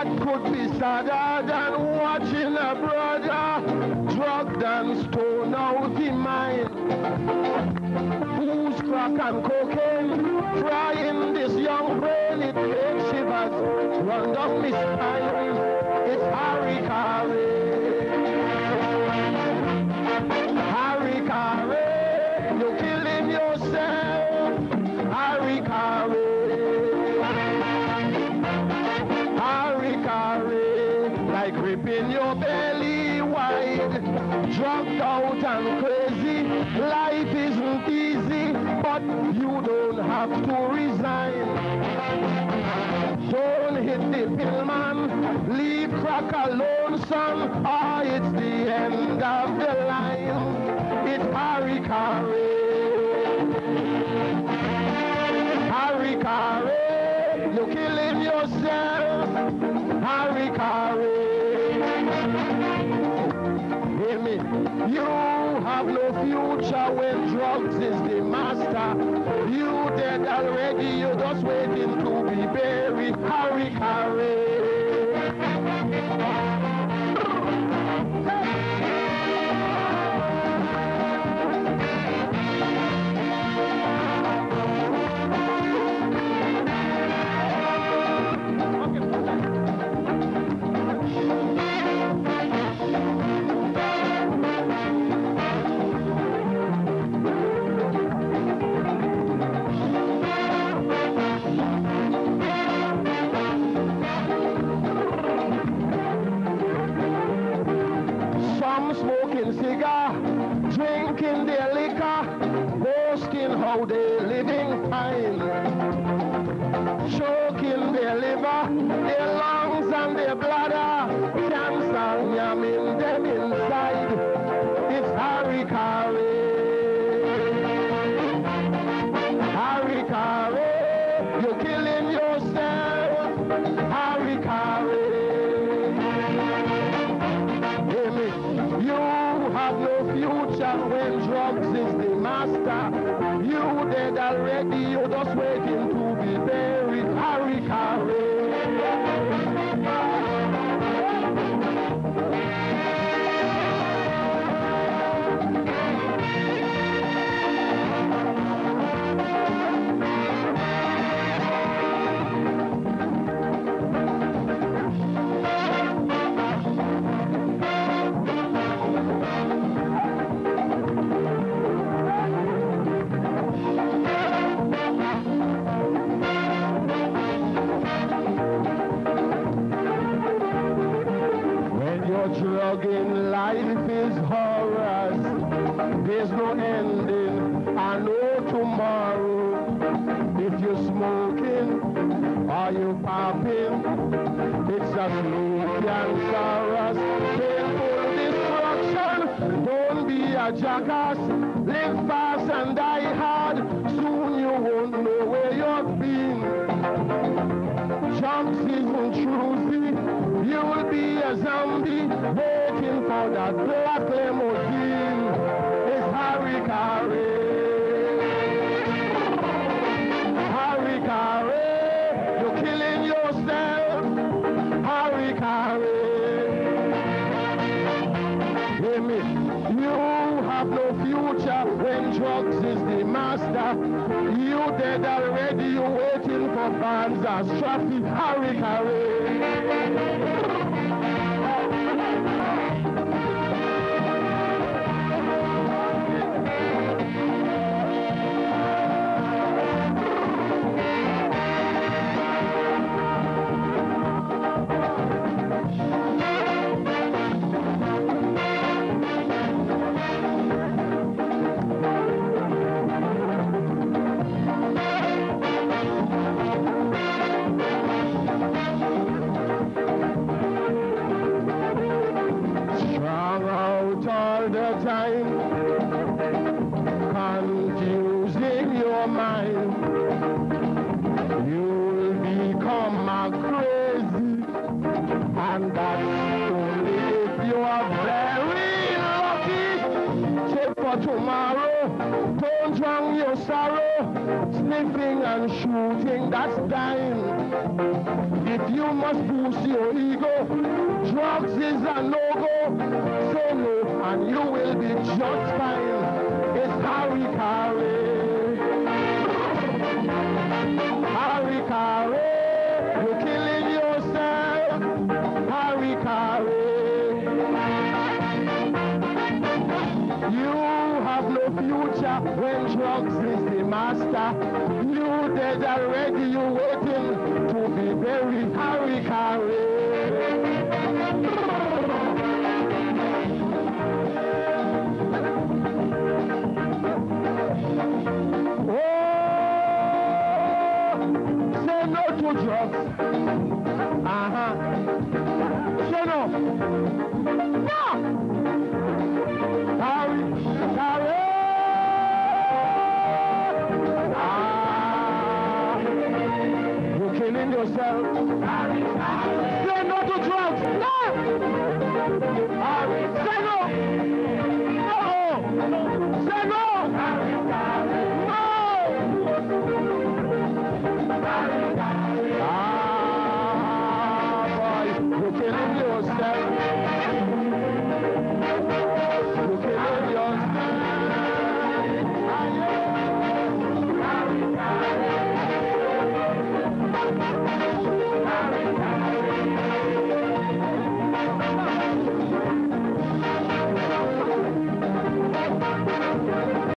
What could be sadder than watching a brother drugged and stoned out in mind? Booze, crack and cocaine, frying this young brain, it makes shivers run down my spine. It's Harikari. Like ripping your belly wide. Drugged out and crazy, life isn't easy, but you don't have to resign. Don't hit the pill man, leave crack alone, son, or it's the end of the line. It's Harikari. Harry Carey, you're killing yourself. Harikari. You have no future when drugs is the master. You dead already, you're just waiting to be buried. Harikari. Some smoking cigar, drinking their liquor, boasting how they living fine. Choking their liver, their lungs and their bladder, cancer yamming them inside. It's Harikari. Harry Carey, you're killing yourself. When drugs is the master. You dead already, you're just waiting to be buried. Harikari. You're drugging, life is horrors. There's no ending, I know tomorrow. If you're smoking, are you popping? It's a slow cancerous, painful destruction. Don't be a jackass. Live fast and die hard. Soon you won't know where you've been. Jump isn't a zombie waiting for that black limousine. It's Harikari. Harry Carey, you're killing yourself. Harikari. Hear me. You have no future when drugs is the master. You dead already, you waiting for fans as traffic. Harikari. Thank you. Crazy, and that's only if you are very lucky. Check for tomorrow, don't drown your sorrow. sniffing and shooting, that's dying. If you must boost your ego, drugs is a no-go. Say no, and you will be just fine. It's Harry Caray. No future when drugs is the master. You dead already, you waiting to be buried. Harikari. Oh, say no to drugs. Uh-huh. Say no. No. yourself. Say no to drugs. No! Say no! No! Say no! No! Ah, boy, you killing yourself. You killing yourself.